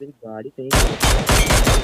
everybody. Thank you.